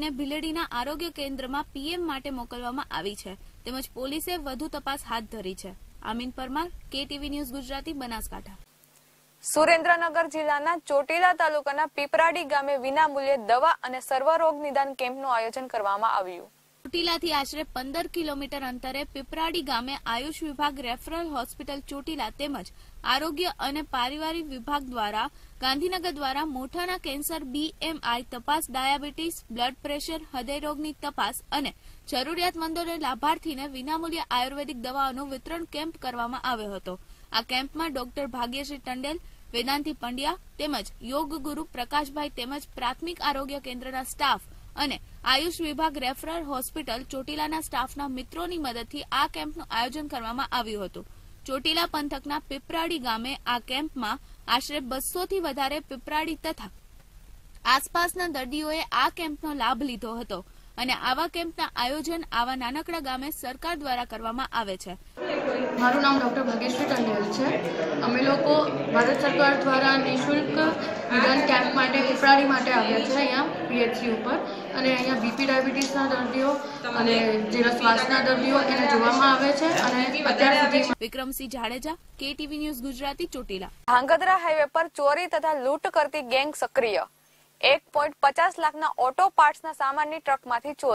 ને ભીલડીના આરોગ્ય કેન્દ્રમાં પીએમ માટે મોકલવામાં આવી છે. તેમજ પોલીસે વધુ તપાસ હાથ ધરી છે. Amin Parmar, KTV news Gujarati, Banaskantha. Surendranagar જિલ્લાના ચોટીલા તાલુકાના પીપરાડી ગામે વિનામૂલ્યે દવા અને સર્વરોગ નિદાન કેમ્પનું આયોજન કરવામાં આવ્યું. ચોટીલાથી આશરે પંદર કિલોમીટર અંતરે પીપરાડી ગામે આયુષ વિભાગ રેફરલ હોસ્પિટલ ચોટીલા તેમજ આરોગ્ય અને પારિવારિક વિભાગ દ્વારા, ગાંધીનગર દ્વારા મોઠાના કેન્સર બીએમઆઈ તપાસ, ડાયાબિટીસ, બ્લડ પ્રેશર, હૃદયરોગની તપાસ અને જરૂરિયાતમંદોને લાભાર્થીને વિનામૂલ્ય આયુર્વેદિક દવાઓનું વિતરણ કેમ્પ કરવામાં આવ્યો હતો. આ કેમ્પમાં ડોક્ટર ભાગ્યશ્રી ટંડેલ, વેદાંતિ પંડ્યા તેમજ યોગ ગુરુ પ્રકાશભાઈ તેમજ પ્રાથમિક આરોગ્ય કેન્દ્રના સ્ટાફ અને આયુષ વિભાગ રેફરલ હોસ્પિટલ ચોટીલાના સ્ટાફના મિત્રોની મદદથી આ કેમ્પનું આયોજન કરવામાં આવ્યું હતું. ચોટીલા પંથકના પીપરાડી ગામે આ કેમ્પમાં આશરે બસોથી વધારે પીપરાડી તથા આસપાસના દર્દીઓએ આ કેમ્પનો લાભ લીધો હતો અને આવા કેમ્પના આયોજન આવા નાનકડા ગામે સરકાર દ્વારા કરવામાં આવે છે. મારું નામ ડૉક્ટર ભાગ્યશ્રી ટંડેલ છે. અમે લોકો ભારત સરકાર દ્વારા નિઃશુલ્ક નિદાન કેમ્પ માટે, પીપરાડી માટે આવ્યા છે અહીંયા, પીએચસી ઉપર. અને અહીંયા બીપી ડાયાબિટીસના દર્દીઓ અને જેના શ્વાસના દર્દીઓ એને જોવામાં આવે છે અને અત્યાર સુધી Vikramsinh Jadeja KTV news Gujarati Chotila. Dhrangadhra highway પર ચોરી તથા લૂંટ કરતી ગેંગ સક્રિય. એક પોઈન્ટ પચાસ લાખના ઓટો પાર્ટ્સના સામાનની ટ્રકમાંથી ચોરી